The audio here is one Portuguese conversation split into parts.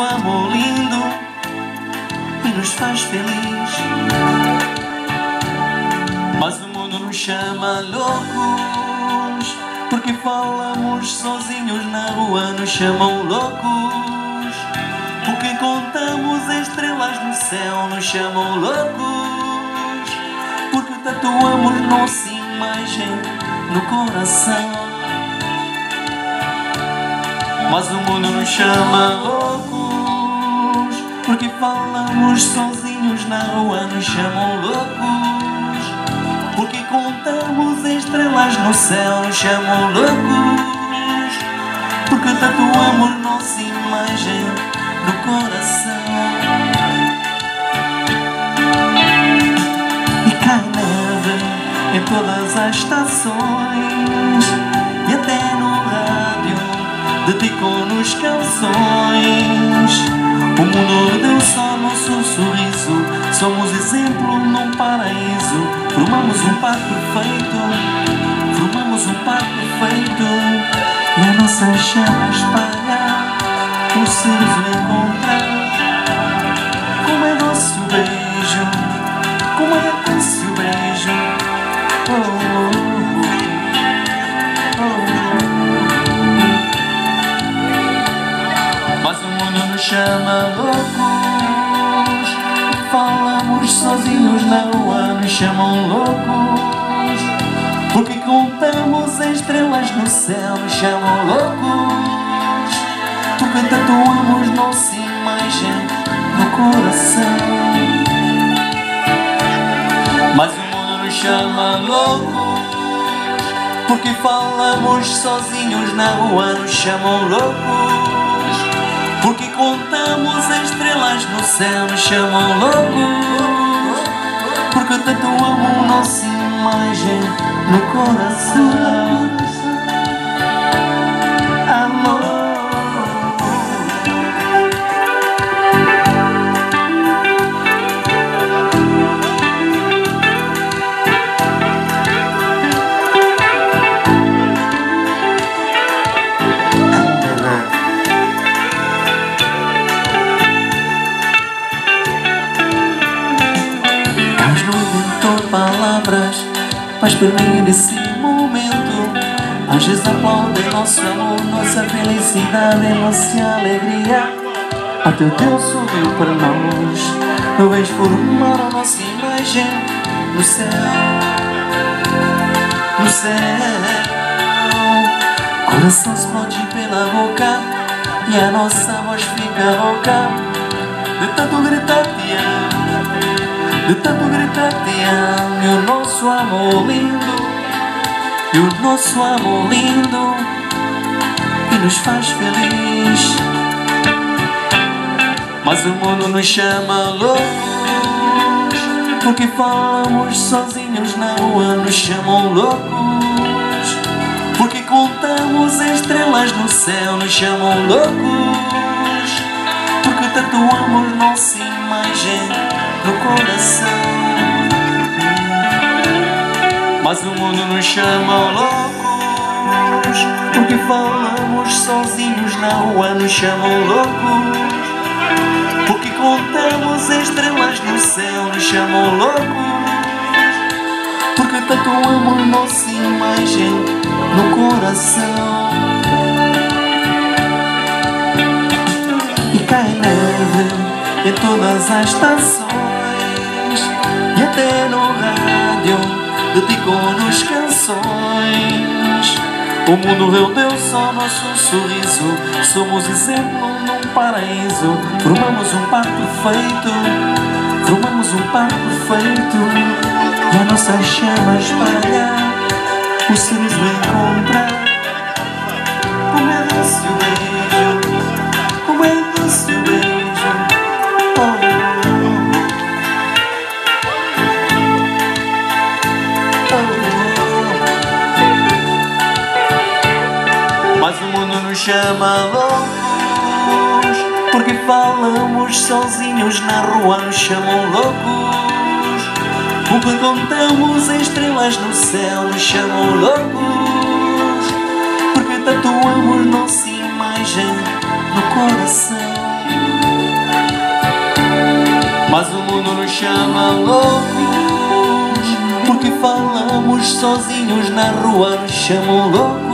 nosso amor lindo e nos faz feliz. Mas o mundo nos chama loucos porque falamos sozinhos na rua, nos chamam loucos. Porque contamos estrelas no céu, nos chamam loucos. Porque tatuamos nossa imagem no coração. Mas o mundo nos chama loucos Porque falamos sozinhos na rua Nos chamam loucos. Porque contamos estrelas no céu Nos chamam loucos. Porque tatuamos nossa imagem no coração. E cai neve em todas as estações. E até no dedicou-nos canções. O mundo só nosso sorriso, somos exemplo num paraíso. Formamos um par perfeito, formamos um par perfeito. E a nossa chama espalha, os seres o encontrar. Como é doce o beijo, como é doce o beijo. Oh, oh, oh. chama chamam loucos Porque contamos estrelas no céu, nos chamam loucos Porque tatuamos nossa imagem no coração. Mas o mundo nos chama loucos Porque falamos sozinhos na rua, nos chamam loucos porque contamos estrelas no céu, nos chamam loucos Porque tatuamos nossa imagem no coração Mas por mim nesse momento Anjos aplaudem nosso amor Nossa felicidade nossa alegria. Até Deus subiu para nós Nuvens formaram nossa imagem No céu No céu. Coração explode pela boca E a nossa voz fica rouca. De tanto gritar te amo de tanto gritar te amo E o nosso amor lindo E o nosso amor lindo E nos faz feliz. Mas o mundo nos chama loucos Porque falamos sozinhos na rua Nos chamam loucos. Porque contamos estrelas no céu Nos chamam loucos. Porque tatuamos nossa imagem coração. Mas o mundo nos chama loucos Porque falamos sozinhos na rua Nos chamam loucos. Porque contamos estrelas no céu Nos chamam loucos. Porque tatuamos nossa imagem no coração. E cai neve em todas as estações e até no rádio dedicou-nos canções. O mundo deu deu só nosso sorriso. Somos exemplo num paraíso. Formamos um par perfeito. Formamos um par perfeito. E a nossa chama espalha. O é doce o beijo Como chama loucos Porque falamos sozinhos na rua nos chamam loucos. Porque contamos estrelas no céu nos chamam loucos. Porque tatuamos nossa imagem no coração. Mas o mundo nos chama loucos Porque falamos sozinhos na rua Nos chamam loucos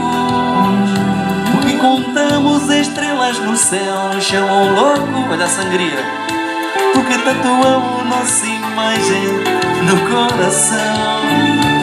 contamos estrelas no céu chamam loucos Olha a sangria Porque tatuamos nossa imagem no coração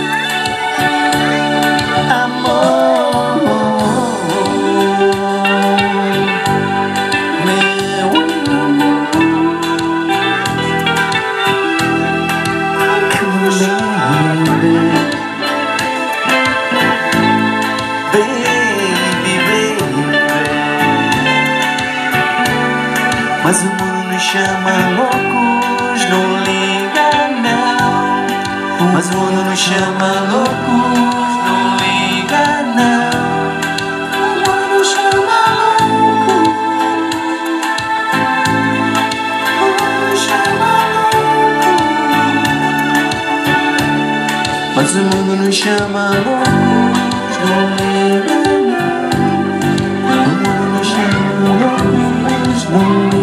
chama loucos, não liga não. Mas o mundo nos chama loucos, não liga não. O mundo nos chama loucos. O mundo chama loucos. Mas o mundo nos chama loucos, não liga não. O mundo nos chama loucos, não liga não.